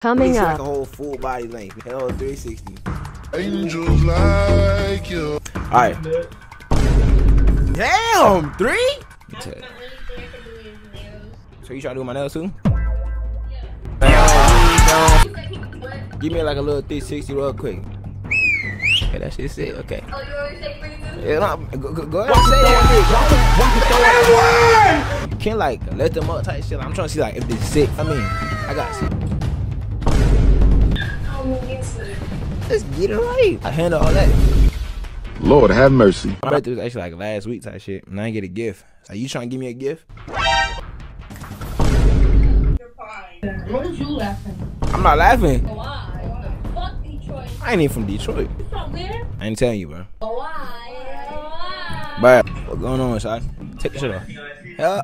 Coming up. like a whole full body length. Hell, 360. Angels like you. All right. Damn, three. So you trying to do my nails too? Yeah. Give me like a little 360 real quick. Okay, that shit sick. Okay. Oh, you always say free? Yeah, no, go, go, go ahead and say that. You can't like let them up type shit. I'm trying to see like if it's sick. I mean, I got to see. Let's get it right. I handle all that. Lord have mercy. My birthday was actually like last week type shit, and I didn't get a gift. So you trying to give me a gift? You're fine. What is you laughing? I'm not laughing. Why? Fuck Detroit. I ain't even from Detroit. From where? I ain't telling you, bro. Why? Why? But what's going on, son? Take the shit off. Yeah.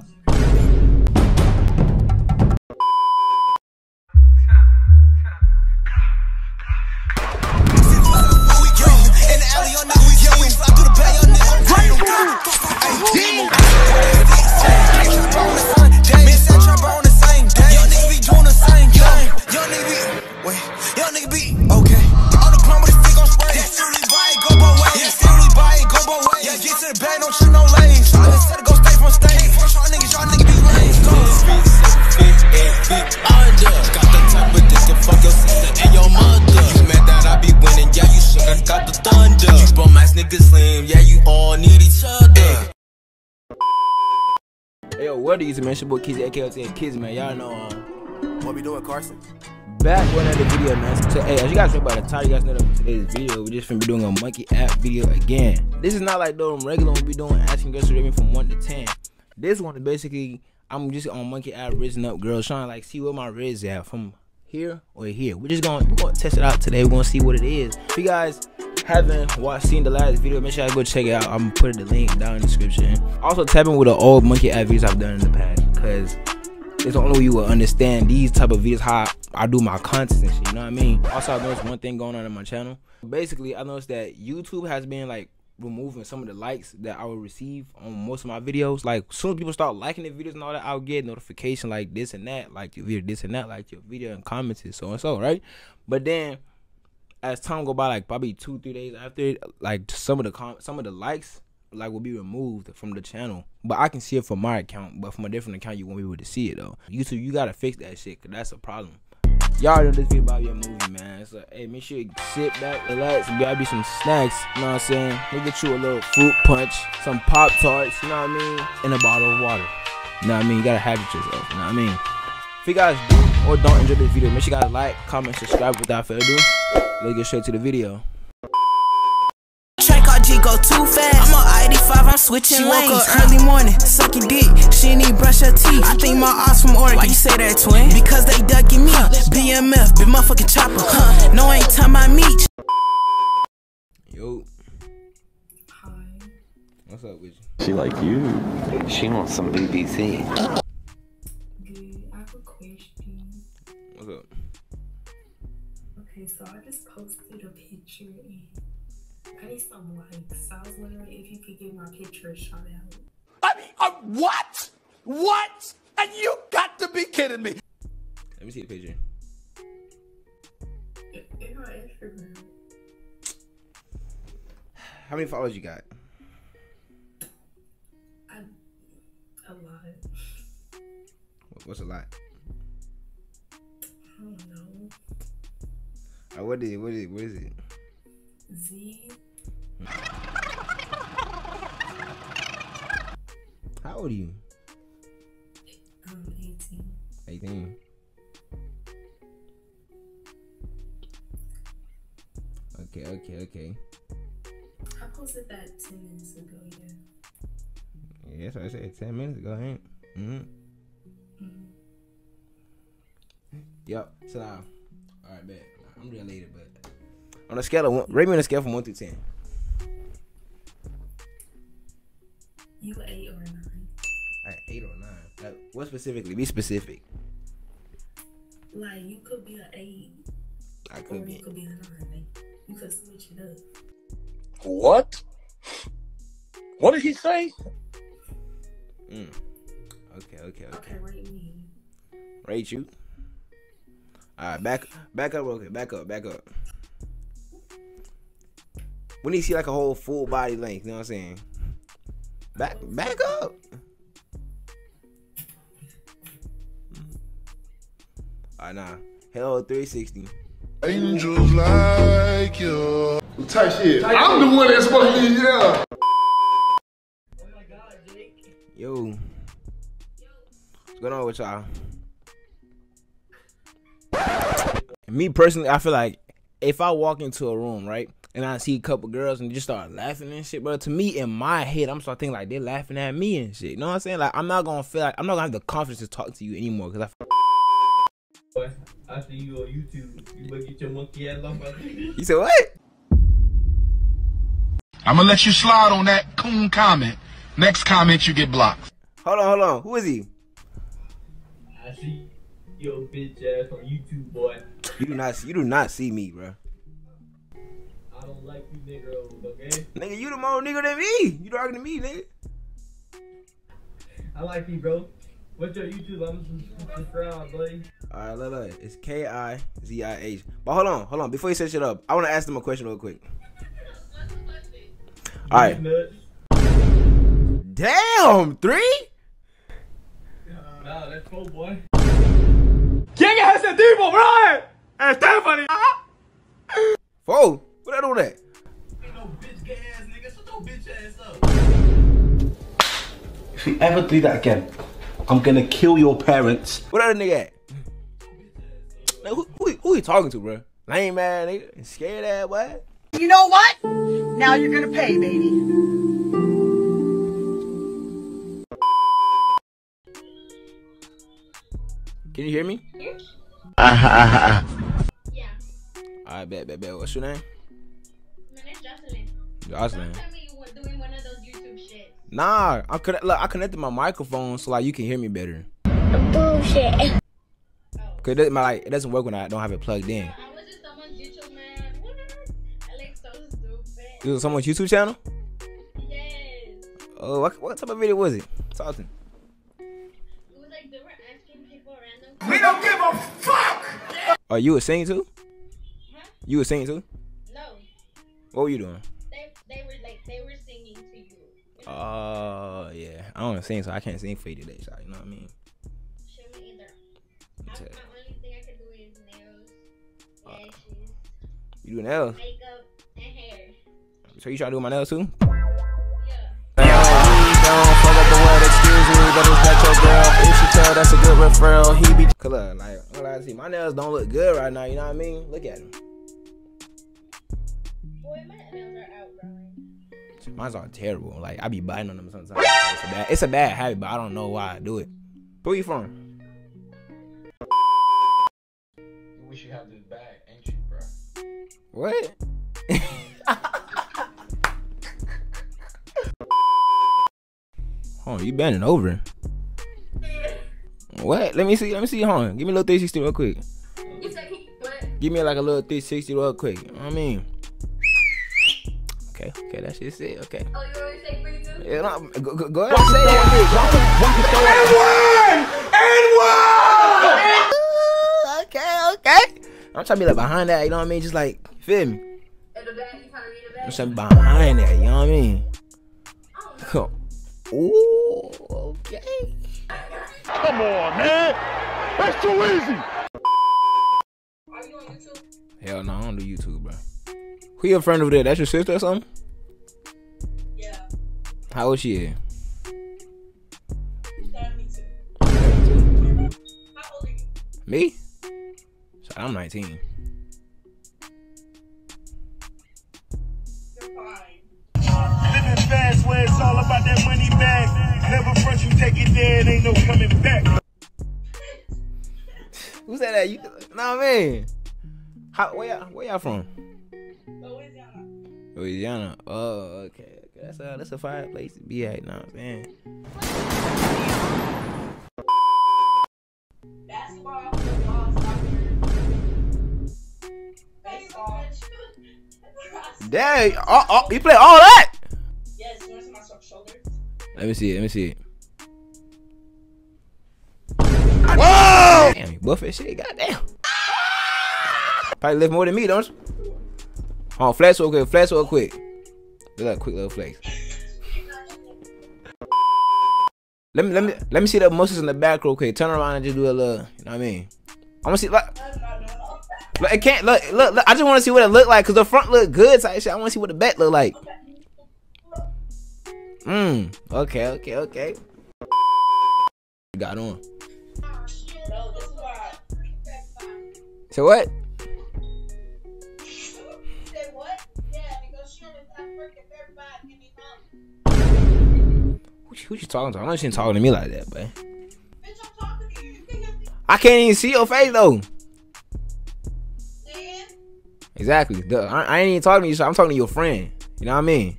Hey, yo, what are you, man? It's your boy KIZIH, aka and Kids, man. Y'all know, um, What we doing, Carson? back with another video, man. So, hey, as you guys know by the title, you guys know that today's video, we just finna be doing a monkey app video again. This is not like the regular one we be doing, asking girls to rate me from 1 to 10. This one is basically, I'm just on monkey app raising up girls, trying to like see where my riz at from here or here. We're just gonna, we're gonna test it out today. We're gonna see what it is. If you guys haven't watched, seen the last video, make sure you go check it out. I'm gonna put the link down in the description. Also, tap in with the old monkey app videos I've done in the past, because it's the only way you will understand these type of videos how I do my content and shit, you know what I mean? Also I noticed one thing going on in my channel. Basically I noticed that YouTube has been like removing some of the likes that I will receive on most of my videos. Like soon people start liking the videos and all that, I'll get notification like this and that, like your video, this and that, like your video and comments and so and so, right? But then as time go by, like probably two, three days after, like some of the com- some of the likes like will be removed from the channel. But I can see it from my account, but from a different account you won't be able to see it though. YouTube, you gotta fix that shit, cause that's a problem. Y'all know this video about your movie, man. So hey, make sure you sit back, relax, and grab you some snacks. You know what I'm saying? We'll get you a little fruit punch, some pop tarts. You know what I mean? And a bottle of water. You know what I mean? You gotta have it yourself. You know what I mean? If you guys do or don't enjoy this video, make sure you guys like, comment, subscribe. Without further ado, let's get straight to the video. Track RG go too fast. I'm on ID5, I'm switching she lanes. woke up early morning, sucking dick. She ain't even brush her teeth. I think my ass from Oregon. Why you say that, twin? Because they ducking me. BMF, big motherfucking chopper. Huh? No, ain't time I meet. Yo. Hi. What's up with you? She like you. She wants some BBC. Okay, so I just posted a picture and I need some likes. So I was wondering if you could give my picture a shout out. I mean, uh, what? What? And you got to be kidding me. Let me see the picture. In- In my Instagram. How many followers you got? I, a lot. What's a lot? I don't know. Uh, what is it? What is it? What is it? Z. How old are you? Um, 18. 18. Okay, okay, okay. I posted that 10 minutes ago, yeah. Yeah, that's what I said 10 minutes ago, ain't Mm-hmm. Mhm. Yep. So now, alright, bet. I'm related, but on a scale of one, rate me on a scale from 1 to 10. You 8 or 9? Alright, 8 or 9. Like, what specifically? Be specific. Like, you could be an 8 I or could you be. could be a 9. Like, you could switch it up. What? What did he say? Mm. Okay, okay, okay. Okay, rate me. Rate you. All right, back back up real quick. Back up, back up. We need to see like a whole full body length. You know what I'm saying? Back back up. All right, nah. Hello 360. Angels like you. Type shit. I'm the one that's supposed to be, yeah. Yo. What's going on with y'all? Me personally, I feel like if I walk into a room, right, and I see a couple girls and just start laughing and shit, bro, to me in my head, I'm start thinking like they're laughing at me and shit. You know what I'm saying? Like I'm not gonna feel like I'm not gonna have the confidence to talk to you anymore because I. I see you on YouTube. You better get your monkey ass off my You said what? I'm gonna let you slide on that coon comment. Next comment, you get blocked. Hold on, hold on. Who is he? I see your bitch ass on YouTube, boy. You do not. You do not see me, bro. I don't like you niggas, okay? Nigga, you the more nigga than me. You talking to me, nigga. I like you, bro. What's your YouTube? I'm subscribed, buddy. All right, look, look. It's K I Z I H. But hold on, hold on. Before you set shit up, I want to ask them a question real quick. All right. Damn, three? Nah, that's cool, boy. ¿Quién es ese tipo, bro? Stephanie. Four. What I do that? Ain't no bitch gay ass nigga. Shut your bitch ass up. If you ever do that again, I'm gonna kill your parents. What other nigga at? Like, who, who, who you talking to, bro? Lame man, nigga. Scared ass, boy. You know what? Now you're gonna pay, baby. Can you hear me? Yeah. All right, bet, bet, bet. What's your name? My name's Jocelyn. Jocelyn. Don't tell me you were doing one of those YouTube shit. Nah, I connect, look, I connected my microphone so like you can hear me better. Bullshit. Oh. Cause it, my, like, it doesn't work when I don't have it plugged in. I was just someone's YouTube man. What? So stupid. This was someone's YouTube channel? Yes. Oh, what, what type of video was it? Talk don't give a fuck. Oh, you were singing too? Huh? You were singing too? No. What were you doing? They they were like they were singing to you. you know? Oh, yeah. I don't sing, so I can't sing for you today, so you know what I mean? Shit me either. I, Okay. my only thing I can do is nails, uh, lashes, You do nails? makeup, and hair. So you trying to do my nails too? Yeah. Cause look, like, all I see, my nails don't look good right now. You know what I mean? Look at them. Boy, my nails are outgrowing. Mine's are terrible. Like I be biting on them sometimes. It's a bad, it's a bad habit, but I don't know why I do it. Where you from? You wish you had this bag, ain't you, bro? What? oh, you bending over. What? Let me see. Let me see. Hold on. Give me a little 360 real quick. You said he what? Give me like a little 360 real quick. You know what I mean? Okay. Okay. That shit's it. Okay. Oh, you always say free too? Yeah, no, go, go, go ahead and say that. Okay, okay. I'm trying to be like behind that, you know what I mean? Just like, feel me? And the bag, you trying to read the I'm bag? trying to be behind that, you know what I mean? Oh, Come. Ooh, okay. Come on, man. That's too easy. Are you on YouTube? Hell no, I don't do YouTube, bro. Who your friend over there? That's your sister or something? Yeah. How old she is? Seventy-two. How old are you? Me? So I'm 19. Living fast where it's all about that money bag. Never front you take it there, ain't no coming back. Who said that? You know what I mean? How, where, y'all, where y'all from? Louisiana. Louisiana. Oh, okay. okay. That's a that's a fire place to be at. Now, man. Basketball, football, soccer. Baseball. Dang, oh, oh, you play all that? Let me see it. Let me see it. Whoa! Damn, you buff shit. Goddamn. Ah! Probably lift more than me, don't you? Oh, flex real quick. Flex real quick. Do that quick little flex. Let me let me let me see the muscles in the back real quick. Turn around and just do a little. You know what I mean? I want to see like. Look, it can't look, look, look. I just want to see what it look like because the front look good. Type shit. I want to see what the back look like. Mm. Okay. Okay. Okay. Got on. So what? Who, who you talking to? I know she ain't talking to me like that, but I can't even see your face though. Exactly. I, I ain't even talking to you. So I'm talking to your friend. You know what I mean?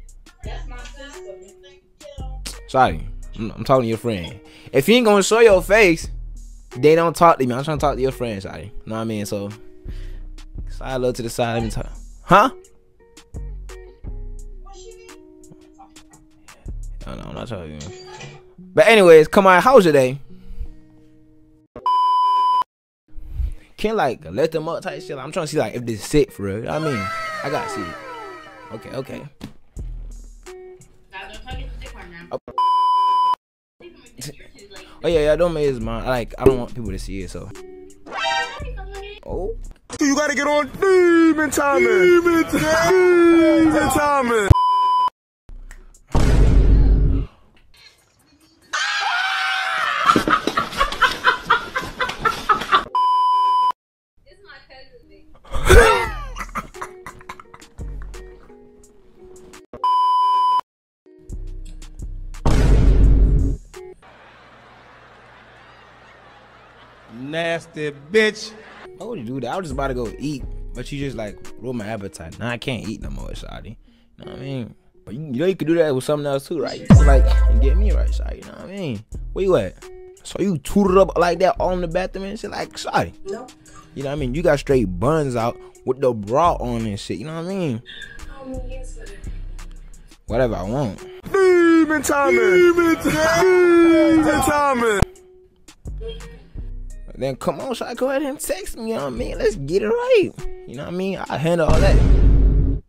Sorry, I'm, I'm talking to your friend. If you ain't gonna show your face, they don't talk to me. I'm trying to talk to your friend. Sorry. You know what I mean? So a little to the side. Let me talk. Huh? Don't know, I'm not talking. But anyways, come on. How's your day? Can't like let them up type shit. I'm trying to see like if this sick for real. You know I mean, I gotta see. Okay, okay. Oh yeah, yeah, don't make his mine. Like I don't want people to see it, so. Oh. You gotta get on demon timing. Demon timing. Demon timing. Nasty bitch. Why would you do that? I was just about to go eat, but you just like ruined my appetite. Now I can't eat no more, Shotty. You know what I mean? But you, you know you could do that with something else too, right? Like and get me right, Shotty. You know what I mean? Where you at? So you tooted up like that all in the bathroom and shit, like Shotty. No. You know what I mean? You got straight buns out with the bra on and shit. You know what I mean? Whatever I want. Demon timing. Demon timing. Demon timing. Then come on, Shotty, go ahead and text me. You know what I mean? Let's get it right. You know what I mean? I handle all that.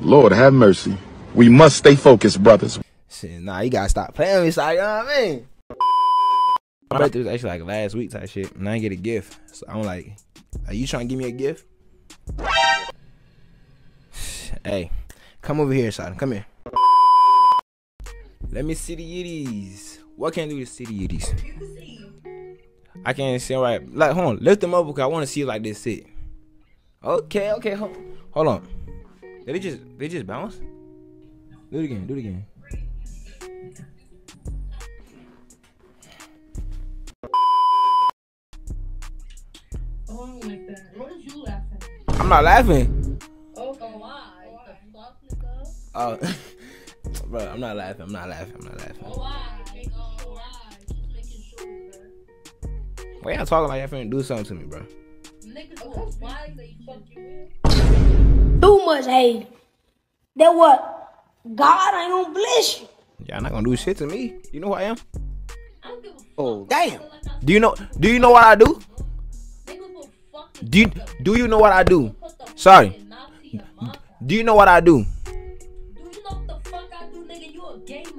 Lord have mercy. We must stay focused, brothers. Shit, nah, you gotta stop playing with me, Shotty. You know what I mean? My birthday was actually like last week type shit, and I didn't get a gift. So I'm like, are you trying to give me a gift? hey, come over here, son. Come here. Let me see the yitties. What can I do to see the yitties? I can't see right. Like, hold on, lift them up because I want to see like this sit. Okay, okay, hold, hold on. Did they just they just bounce? Do it again. Do it again. I'm not laughing. Oh, why? Oh, bro, I'm not laughing. I'm not laughing. I'm not laughing. Why y'all talking like y'all finna do something to me, bro? Niggas will why they fuck you in? Too much hate. That what? God ain't gonna bless you. Y'all not gonna do shit to me. You know who I am? Oh, damn. Do you know? Do you know what I do? Do you, do you know what I do? Sorry. Do you know what I do?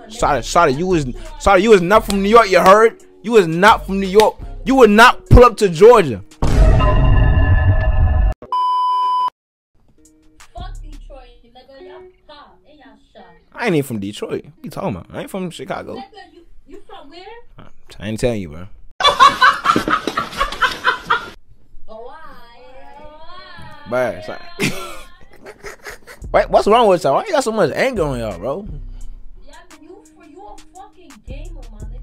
Sorry, sorry, you was sorry, you was not from New York. You heard? You was not from New York. You would not pull up to Georgia. I ain't even from Detroit. What you talking about? I ain't from Chicago. You, you from where? I ain't telling you, bro. But sorry. Wait, what's wrong with y'all? Why you got so much anger on y'all, bro?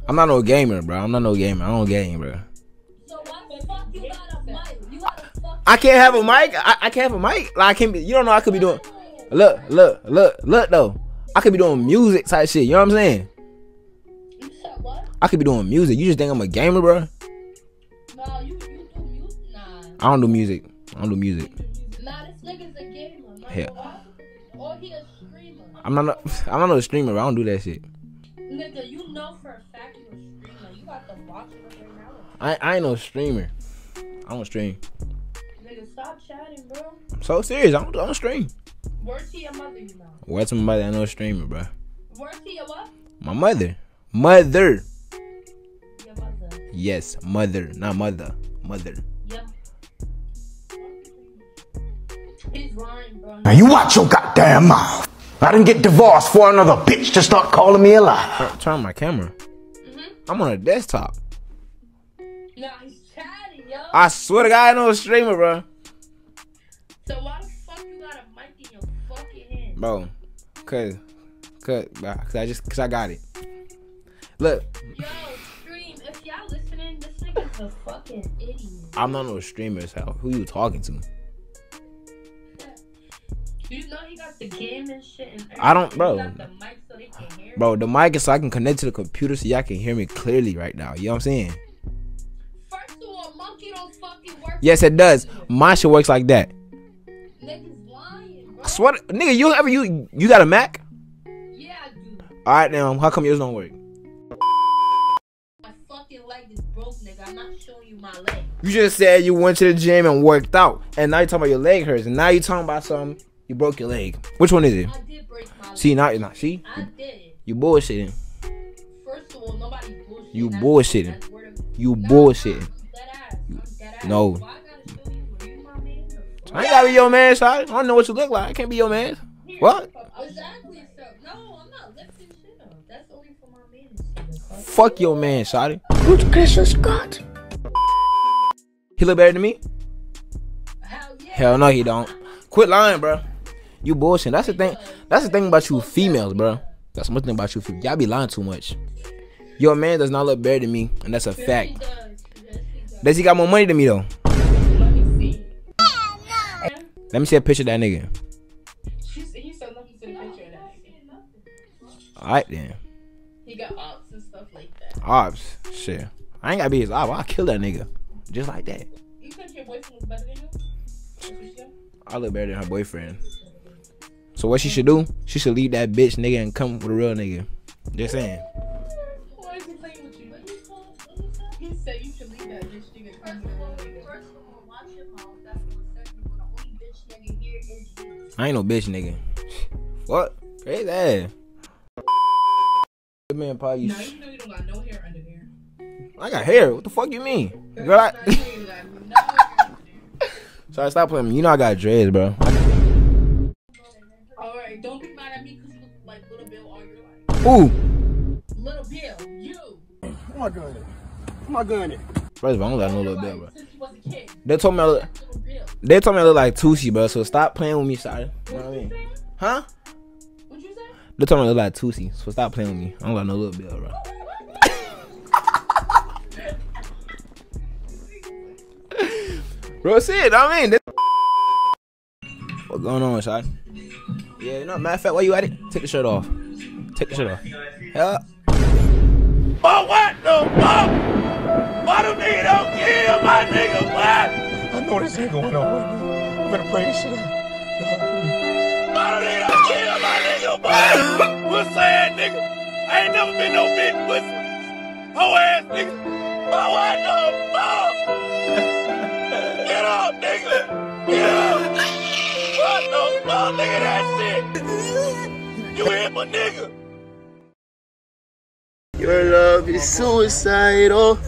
I'm not no gamer, bro. I'm not no gamer. I don't game, bro. I can't have a mic. I, I can't have a mic. Like I can't be. You don't know. I could be doing. Look, look, look, look. Though I could be doing music type shit. You know what I'm saying? You said what? I could be doing music. You just think I'm a gamer, bro? No, you, you do music. Nah. I don't do music. I don't do music. Nah, this nigga's a gamer. Hell. Or he a streamer. I'm not. No, I'm not no streamer. Bro. I don't do that shit. Nigga, you know for a fact you a streamer. You got the box right now. I I ain't no streamer. I don't stream. Nigga, nigga, stop chatting, bro. I'm so serious. I'm on stream. Word to your mother, you know. Where's my mother? I know streamer, bro. Word to your what? My mother. Mother. Your mother. Yes, mother, not mother. Mother. Yep. He's lying, bro. Now you watch your goddamn mouth. I didn't get divorced for another bitch to start calling me a liar. Turn, turn on my camera. Mm-hmm. I'm on a desktop. Nah, he's chatting, yo. I swear to God, I know a streamer, bro. So why the fuck you got a mic in your fucking hand? Bro, cause, cause, cause I just, cause I got it. Look, Yo, stream. If y'all listening, this nigga's a fucking idiot. I'm not no streamer. So who you talking to? You know he got the game and shit and I don't- bro. The mic so they can hear Bro, the mic is so I can connect to the computer so y'all can hear me clearly right now. You know what I'm saying? First of all, monkey don't fucking work. Yes, it does. My shit works like that. Niggas lying, bro. I swear, to- nigga, you ever you you got a Mac? Yeah, I do. All right, now how come yours don't work? My fucking leg is broke, nigga. I'm not showing you my leg. You just said you went to the gym and worked out, and now you're talking about your leg hurts, and now you're talking about something you broke your leg. Which one is it? I did break my leg. See, now you're not. See, I did. you bullshitting. First of all, nobody bullshit. You bullshitting. that's word of- You bullshitting. I'm dead ass. I'm dead ass. No. I ain't gotta be your man, shot. I don't know what you look like. I can't be your man. What? Exactly. So no, I'm not lifting shit up. That's only for my man. Fuck your man, shotty. Good gracious God. He look better than me? Hell yeah. Hell no, he don't. Quit lying, bro. You bullshit. That's the thing. That's the thing about you females, bro. That's one thing about you. Y'all be lying too much. Your man does not look better than me, and that's a fact. Does he got more money than me though? Let me see a picture of that nigga. He's, he's so to the picture of that nigga. Alright then. He got ops and stuff like that. Ops. Shit. I ain't gotta be his op. I'll kill that nigga. Just like that. You think your boyfriend was better than you? That's what you said? I look better than her boyfriend. So what she should do? She should leave that bitch nigga and come with a real nigga. Just saying. I ain't no bitch nigga. What? Crazy ass. That Man, probably. Now you know you don't got no hair under there. I got hair. What the fuck you mean? Girl, I... so I stop playing. You know I got dreads, bro. Alright, don't be mad at me because you look like Little Bill all your life. Ooh. Little Bill, you. Where my gun at? Where my gun at? First of all, I don't got no little bit, bro. Since you was a kid. They told me I look. They told me I look like Tusi, bro. So stop playing with me, sorry. You know what I mean? Huh? What you say? They told me I look like Tusi, so stop playing with me. I don't got no little bit, bro. Bro, see it. I mean, this... what going on, shot? Yeah, you know, matter of fact, why you at it? Take the shirt off. Take the shirt off. Yeah. I know this ain't going on right now. I'm gonna pray this shit out. Why do nigga don't kill my nigga, boy? What's that, nigga? I ain't never been no bitch pussy. Hoe ass nigga. But what the fuck? Get up, nigga. Get up. What the fuck, nigga, that shit? You hit my nigga. Your love is suicidal.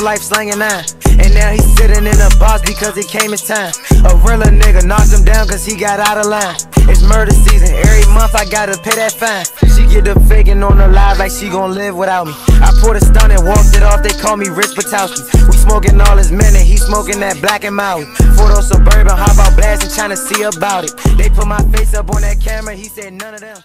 Whole life slanging nine. And now he's sitting in a box because it came his time. A realer nigga knocked him down cause he got out of line. It's murder season, every month I gotta pay that fine. She get the faking on the live like she gon' live without me. I poured a stun and walked it off, they call me Rich Patowski. We smoking all his men and he smoking that black and Maui. Photo suburban, hop out blasting, trying to see about it. They put my face up on that camera, he said none of them.